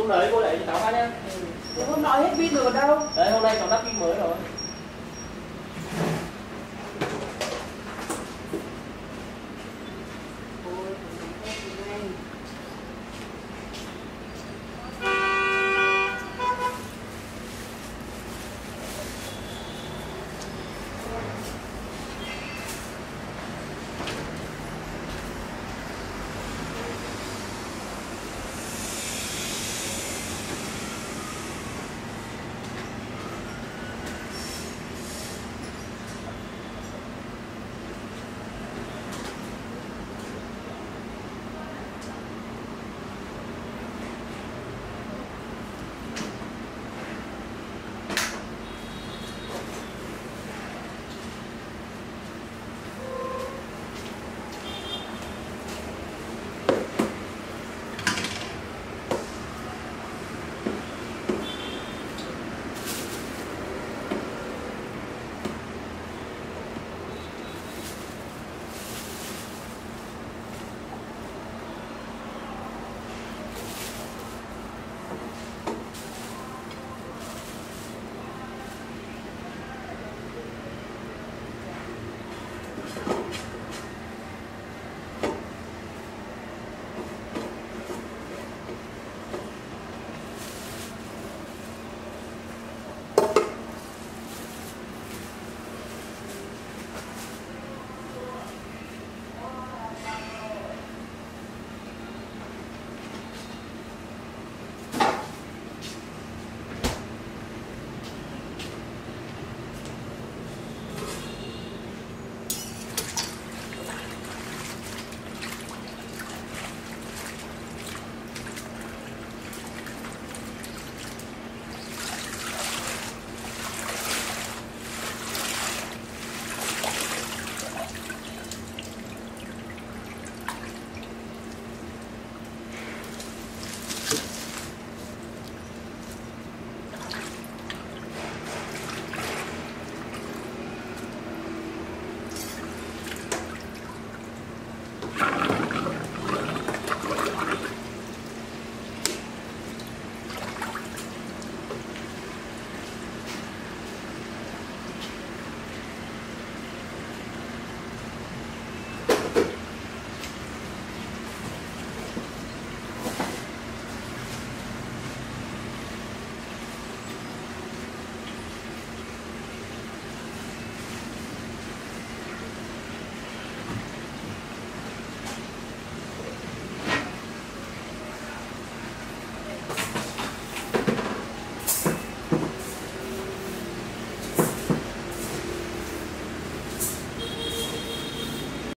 lúc đấy cô lại cho cháu phát nhá. Thì hôm nọ hết pin rồi còn đâu? Đấy hôm nay cháu đắp pin mới rồi.